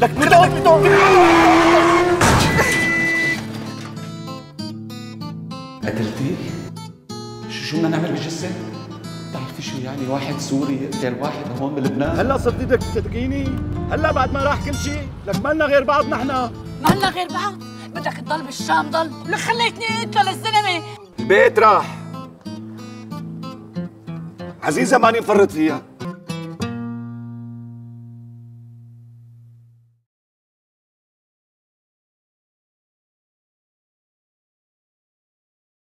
لك لك قتلتيه؟ شو شو بدنا نعمل بالجثة؟ بتعرفي شو يعني واحد سوري يقتل واحد هون بلبنان؟ هلا صرت بدك تتقيني؟ هلا بعد ما راح كل شيء لك مالنا غير بعض نحن مالنا غير بعض بدك تضل بالشام ضل لك خليتني اقتل الزلمه البيت راح عزيزة ماني مفرط فيها